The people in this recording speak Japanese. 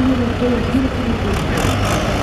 いいですね。